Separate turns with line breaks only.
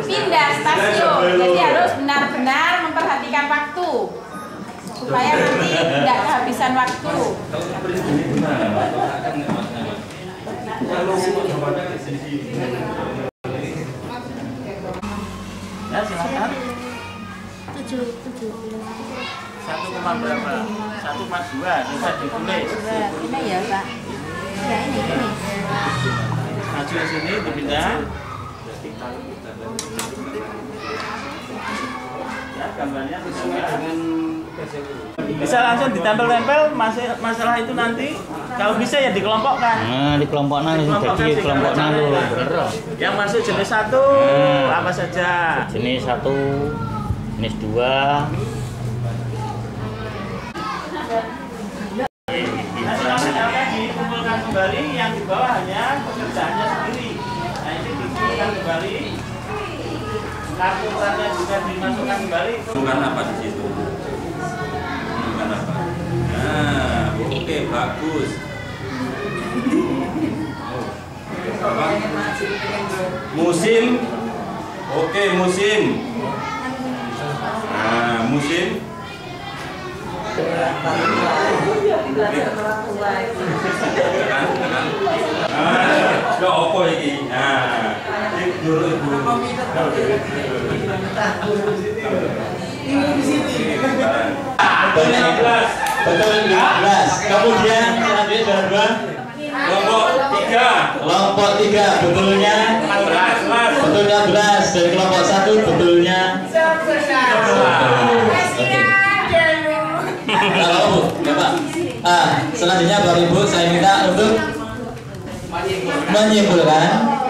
pindah stasiun. Jadi harus benar-benar memperhatikan waktu supaya nanti tidak kehabisan waktu.
Ya silakan.
tujuh tujuh
Satu koma berapa? Satu koma dua. Bisa ditulis.
Ini ya Pak. Ya ini ini.
Maju ke sini dipindah. Bisa langsung ditempel-tempel mas- masalah itu nanti. Kalau bisa ya dikelompokkan.
Nah,
Dikelompokkan
jadi kelompok bener.
yang masuk jenis satu
Hmm.
apa saja?
Jenis satu, jenis dua,
Nah, dikumpulkan kembali. Yang di bawah hanya pekerjaannya sendiri. Nah, ini dikumpulkan kembali. Kartu tanda juga dimasukkan kembali.
Bukan apa di situ? Bukan apa? Nah, oke bagus. Apa? Musim. Oke musim. Nah musim. Tekan, tekan. Ah, ya apa iki? Nah, iki juru ibu.
Betul 15. Betul 15. Kemudian selanjutnya juara dua.
Kelompok tiga.
Kelompok tiga betulnya
14. Mas.
betulnya 11 dari kelompok satu betulnya Oke. Kalau Bapak. Ah, selanjutnya Bapak Ibu saya minta untuk menyimpulkan